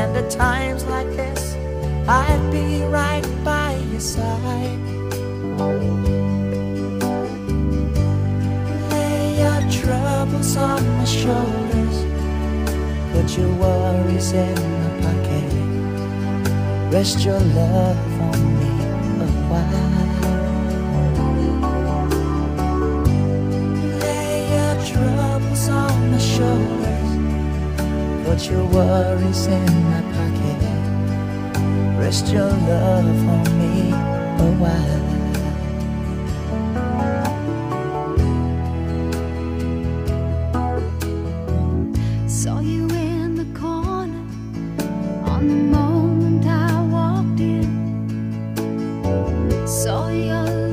And at times like this, I'd be right by your side. Lay your troubles on my shoulders, put your worries in my pocket. Rest your love on me a while. Put your worries in my pocket. Rest your love on me a while. Saw you in the corner on the moment I walked in. Saw your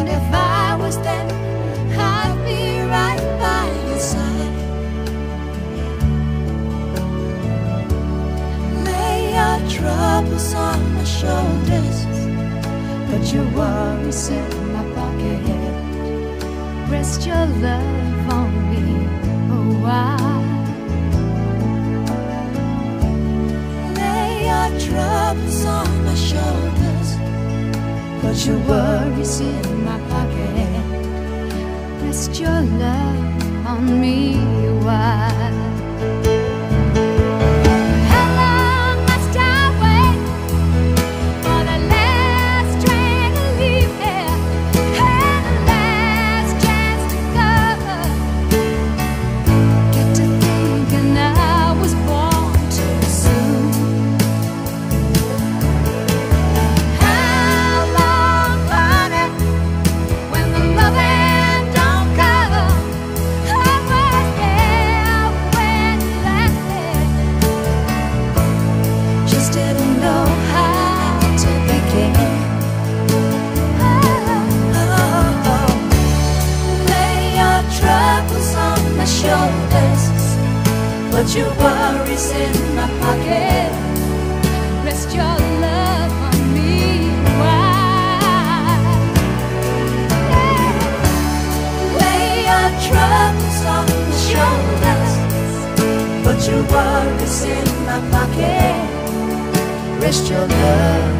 And if I was there, I'd be right by your side. Lay your troubles on my shoulders, put your worries in my pocket. Rest your love on me put your worries in my pocket. Rest your love put your worries in my pocket. Rest your love on me troubles on shoulders, your worries in my pocket. Rest your love